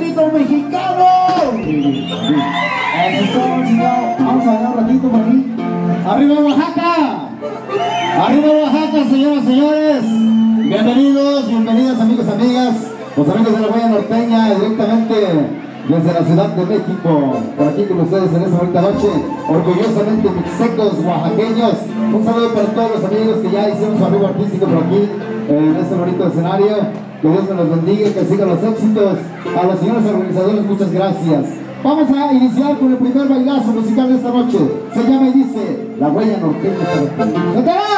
grito mexicano. Eso, vamos a bailar un ratito por aquí. ¡Arriba Oaxaca! ¡Arriba Oaxaca, señoras y señores! Bienvenidos, bienvenidas amigos y amigas, los amigos de la Guaya Norteña, directamente desde la Ciudad de México, por aquí con ustedes en esta bonita noche, orgullosamente mixecos, oaxaqueños, un saludo para todos los amigos que ya hicieron su arribo artístico por aquí, en este bonito escenario, que Dios me los bendiga, que sigan los éxitos. A los señores organizadores, muchas gracias. Vamos a iniciar con el primer bailazo musical de esta noche. Se llama y dice La huella norteña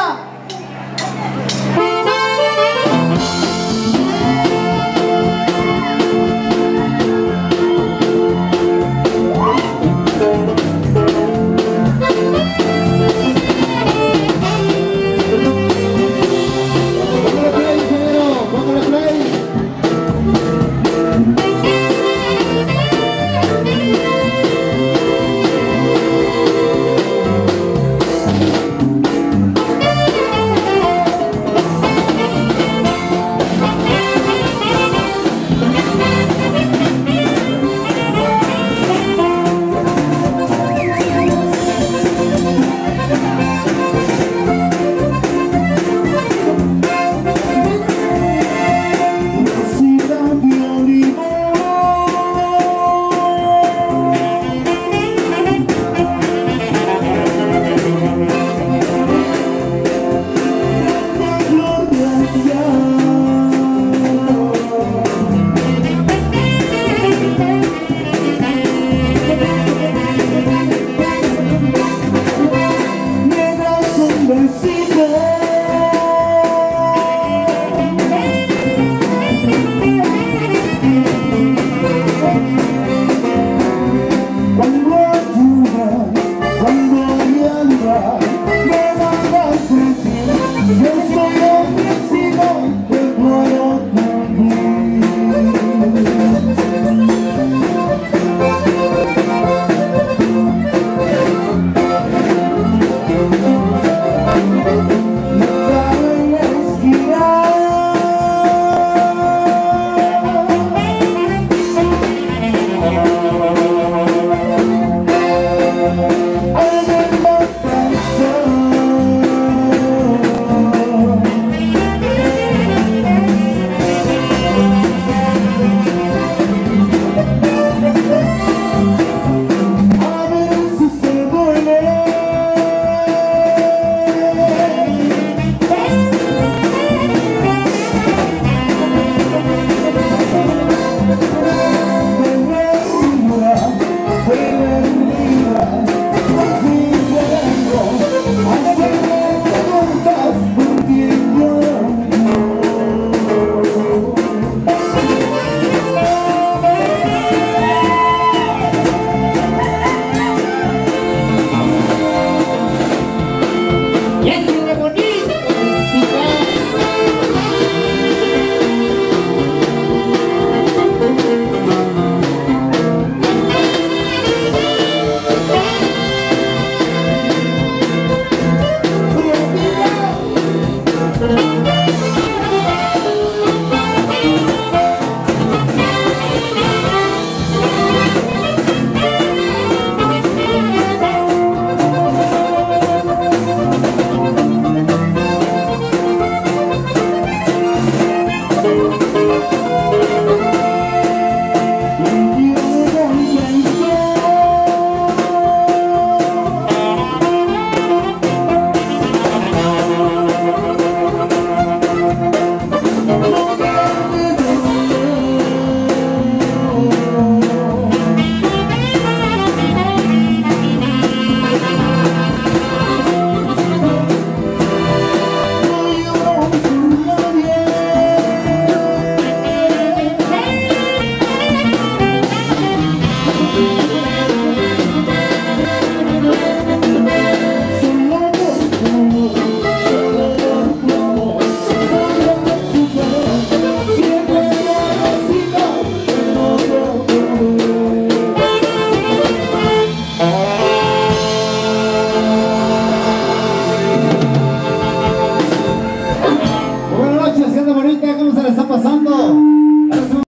Yeah.